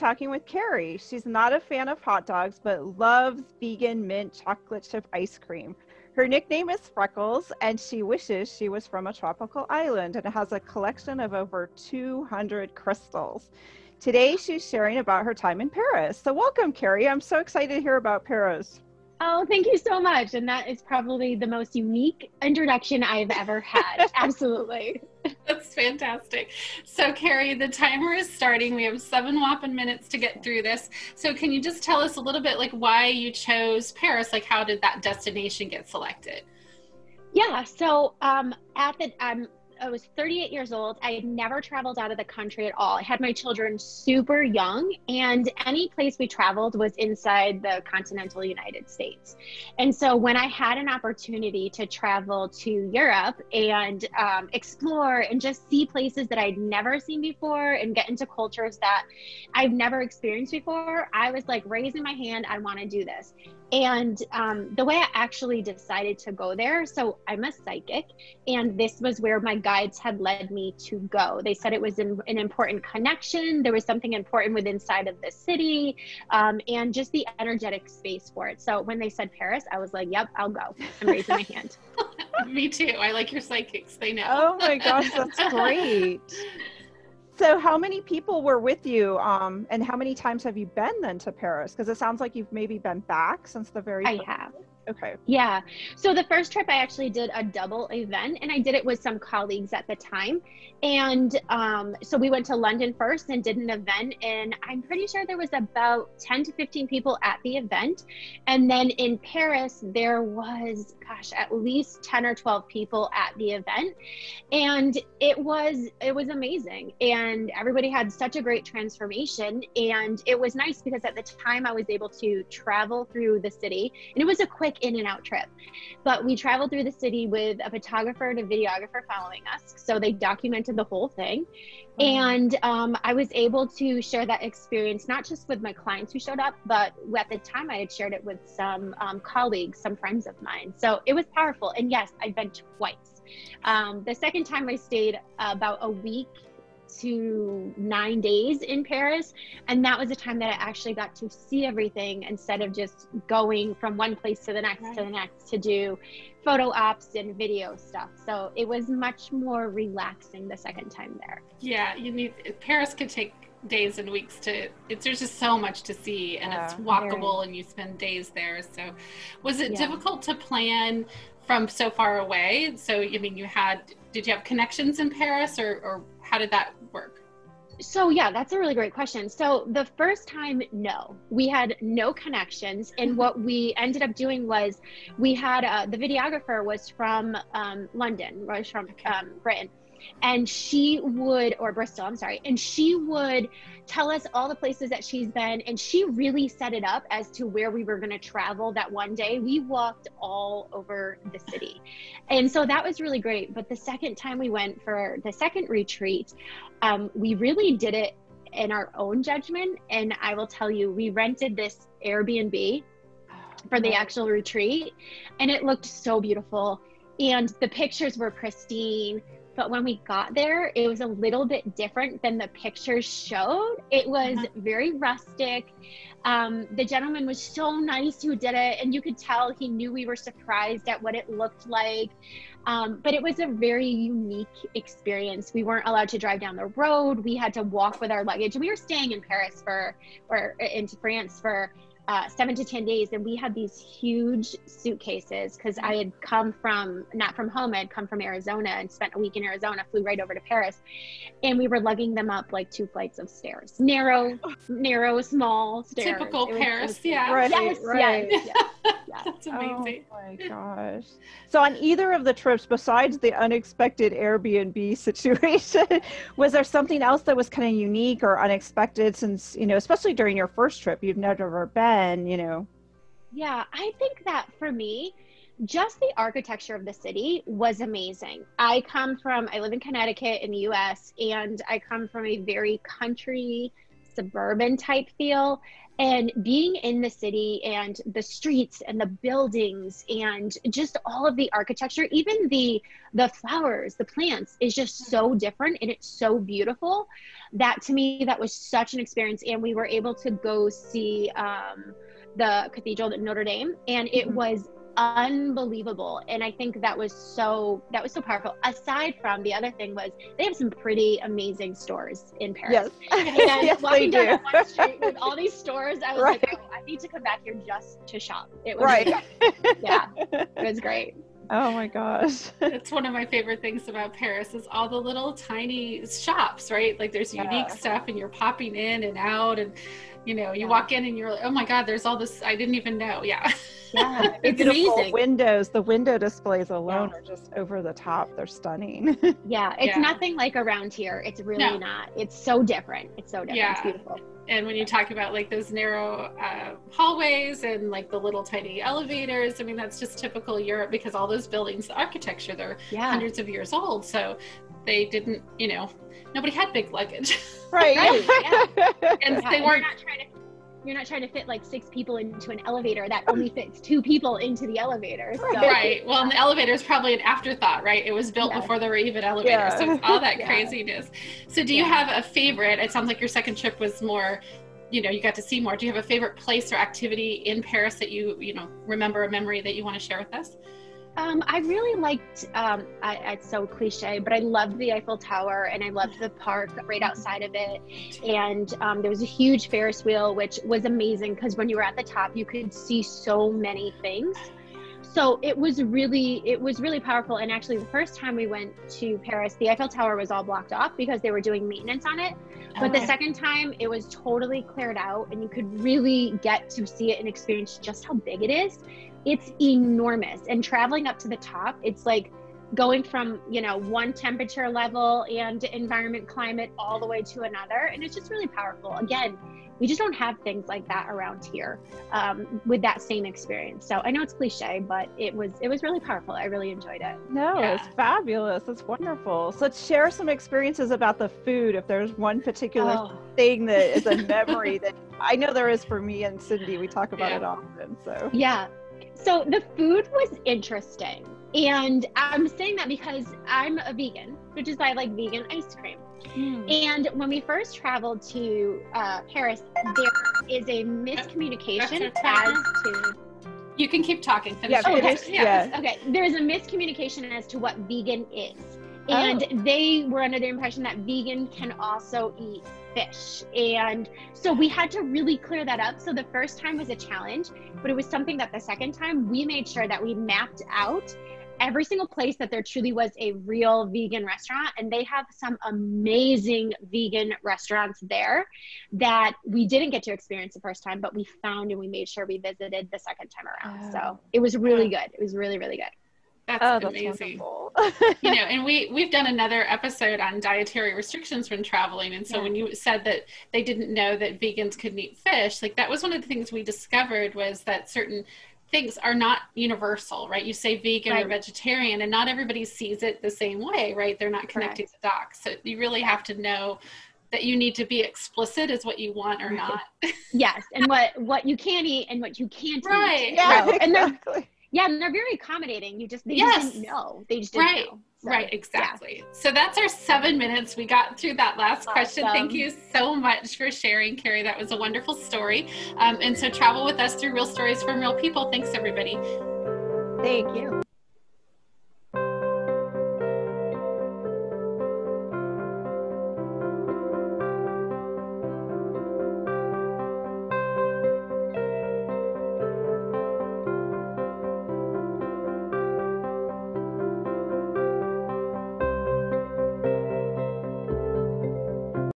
talking with Carrie. She's not a fan of hot dogs, but loves vegan mint chocolate chip ice cream. Her nickname is Freckles, and she wishes she was from a tropical island and has a collection of over 200 crystals. Today, she's sharing about her time in Paris. So, welcome, Carrie. I'm so excited to hear about Paris. Oh, thank you so much. And that is probably the most unique introduction I've ever had. Absolutely. That's fantastic. So, Carrie, the timer is starting. We have seven whopping minutes to get through this. So, can you just tell us a little bit like why you chose Paris? Like, how did that destination get selected? Yeah. So, um, at the um, I was 38 years old. I had never traveled out of the country at all. I had my children super young, and any place we traveled was inside the continental United States. And so when I had an opportunity to travel to Europe and um, explore and just see places that I'd never seen before and get into cultures that I've never experienced before, I was like raising my hand, I want to do this. And um, the way I actually decided to go there, so I'm a psychic, and this was where my guides had led me to go. They said it was an, an important connection, there was something important within inside of the city, um, and just the energetic space for it. So when they said Paris, I was like, yep, I'll go. I'm raising my hand. me too. I like your psychics, they know. Oh my gosh, that's great. So, how many people were with you, um, and how many times have you been then to Paris? Because it sounds like you've maybe been back since the very. I have. Okay. Yeah. So the first trip I actually did a double event and I did it with some colleagues at the time. And um, so we went to London first and did an event. And I'm pretty sure there was about 10 to 15 people at the event. And then in Paris, there was, gosh, at least 10 or 12 people at the event. And it was, it was amazing. And everybody had such a great transformation. And it was nice because at the time I was able to travel through the city and it was a quick in and out trip. But we traveled through the city with a photographer and a videographer following us. So they documented the whole thing. Mm-hmm. And um, I was able to share that experience, not just with my clients who showed up, but at the time I had shared it with some um, colleagues, some friends of mine. So it was powerful. And yes, I've been twice. Um, the second time I stayed about a week to nine days in Paris. And that was a time that I actually got to see everything instead of just going from one place to the next right. to the next to do photo ops and video stuff. So it was much more relaxing the second time there. Yeah, you need Paris could take days and weeks to it's there's just so much to see and yeah, it's walkable very. and you spend days there so was it yeah. difficult to plan from so far away so i mean you had did you have connections in paris or, or how did that work? So yeah, that's a really great question. So the first time, no, we had no connections, and what we ended up doing was we had uh, the videographer was from um, London, was from um, Britain, and she would or bristol i'm sorry and she would tell us all the places that she's been and she really set it up as to where we were going to travel that one day. We walked all over the city. And so that was really great. But the second time we went for the second retreat um, we really did it in our own judgment. And i will tell you we rented this airbnb for the actual retreat and it looked so beautiful. And the pictures were pristine but when we got there, it was a little bit different than the pictures showed. It was uh-huh. very rustic. Um, the gentleman was so nice who did it, and you could tell he knew we were surprised at what it looked like. Um, but it was a very unique experience. We weren't allowed to drive down the road. We had to walk with our luggage. We were staying in Paris for, or in France for uh, seven to 10 days. And we had these huge suitcases because I had come from, not from home, I had come from Arizona and spent a week in Arizona, flew right over to Paris. And we were lugging them up like two flights of stairs. Narrow, narrow, small stairs. Typical Paris, yeah. Right, yes, right. Yes, yes, yes. That's amazing. Oh my gosh. So on either of the trips, besides the unexpected Airbnb situation, was there something else that was kind of unique or unexpected since, you know, especially during your first trip, you've never been you know yeah i think that for me just the architecture of the city was amazing. I come from, I live in Connecticut in the US, and I come from a very country, suburban type feel. And being in the city and the streets and the buildings and just all of the architecture even the the flowers the plants is just so different and it's so beautiful that to me that was such an experience and we were able to go see um, the cathedral at notre dame and it mm-hmm. was unbelievable and i think that was so that was so powerful aside from the other thing was they have some pretty amazing stores in paris yes, and yes, walking down do. one street with all these stores i was right. like oh, i need to come back here just to shop it was right yeah it was great Oh my gosh. it's one of my favorite things about Paris is all the little tiny shops, right? Like there's unique yeah. stuff and you're popping in and out and you know, you yeah. walk in and you're like, oh my God, there's all this I didn't even know. Yeah. Yeah. it's amazing. Windows, the window displays alone yeah. are just over the top. They're stunning. yeah. It's yeah. nothing like around here. It's really no. not. It's so different. It's so different. Yeah. It's beautiful and when you talk about like those narrow uh, hallways and like the little tiny elevators i mean that's just typical europe because all those buildings the architecture they're yeah. hundreds of years old so they didn't you know nobody had big luggage right, right yeah. And yeah. they weren't trying to you're not trying to fit like six people into an elevator that only fits two people into the elevator. So. Right. Well, and the elevator is probably an afterthought, right? It was built yes. before there were even elevators. Yeah. So all that yeah. craziness. So do you yeah. have a favorite? It sounds like your second trip was more, you know, you got to see more. Do you have a favorite place or activity in Paris that you, you know, remember a memory that you want to share with us? Um, I really liked, um, I, it's so cliche, but I loved the Eiffel Tower and I loved the park right outside of it. And um, there was a huge Ferris wheel, which was amazing because when you were at the top, you could see so many things. So it was really, it was really powerful. And actually, the first time we went to Paris, the Eiffel Tower was all blocked off because they were doing maintenance on it. But okay. the second time, it was totally cleared out, and you could really get to see it and experience just how big it is it's enormous. And traveling up to the top, it's like going from, you know, one temperature level and environment climate all the way to another. And it's just really powerful. Again, we just don't have things like that around here um, with that same experience. So I know it's cliche, but it was it was really powerful. I really enjoyed it. No, yeah. it's fabulous. It's wonderful. So let's share some experiences about the food. If there's one particular oh. thing that is a memory that I know there is for me and Cindy, we talk about yeah. it often. So yeah, so the food was interesting. And I'm saying that because I'm a vegan, which is why I like vegan ice cream. Mm. And when we first traveled to uh, Paris, there is a miscommunication as to. You can keep talking. Finish yeah, finish, yeah. yeah. Okay. There's a miscommunication as to what vegan is. And oh. they were under the impression that vegan can also eat fish. And so we had to really clear that up. So the first time was a challenge, but it was something that the second time we made sure that we mapped out every single place that there truly was a real vegan restaurant. And they have some amazing vegan restaurants there that we didn't get to experience the first time, but we found and we made sure we visited the second time around. Oh. So it was really good. It was really, really good. That's, oh, amazing. you know, and we we've done another episode on dietary restrictions when traveling, and so yeah. when you said that they didn't know that vegans couldn't eat fish, like that was one of the things we discovered was that certain things are not universal, right? You say vegan right. or vegetarian, and not everybody sees it the same way, right? They're not connecting the dots, so you really have to know that you need to be explicit as what you want or not. yes, and what what you can eat and what you can't right. eat. Yeah, right. exactly. And yeah, and they're very accommodating. You just they yes. just didn't know. They just didn't right. know. So, right, exactly. Yeah. So that's our seven minutes. We got through that last awesome. question. Thank you so much for sharing, Carrie. That was a wonderful story. Um, and so travel with us through real stories from real people. Thanks, everybody. Thank you.